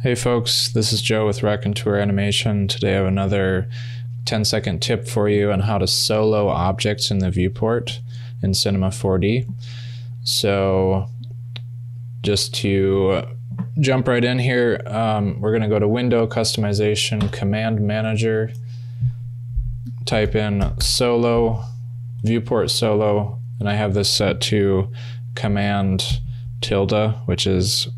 Hey folks, this is Joe with Raconteur Animation. Today I have another 10 second tip for you on how to solo objects in the viewport in Cinema 4D. So, just to jump right in here, um, we're going to go to Window, Customization, Command Manager, type in solo, viewport solo, and I have this set to Command tilde, which is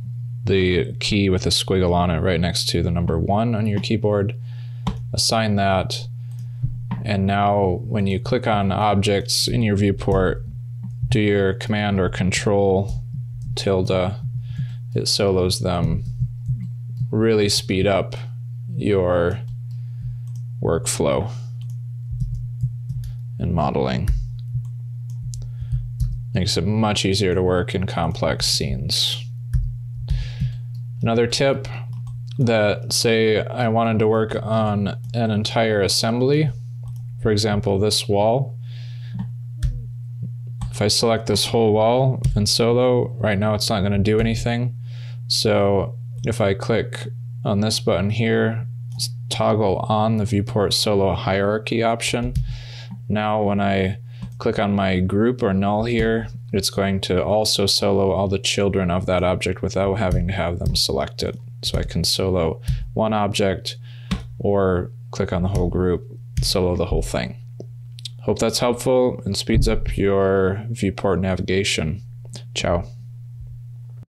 the key with a squiggle on it right next to the number one on your keyboard. Assign that. And now when you click on objects in your viewport, do your command or control tilde, it solos them. Really speed up your workflow and modeling. Makes it much easier to work in complex scenes. Another tip that say I wanted to work on an entire assembly, for example, this wall. If I select this whole wall in solo, right now it's not going to do anything. So if I click on this button here, toggle on the viewport solo hierarchy option. Now when I click on my group or null here, it's going to also solo all the children of that object without having to have them selected. So I can solo one object or click on the whole group, solo the whole thing. Hope that's helpful and speeds up your viewport navigation. Ciao.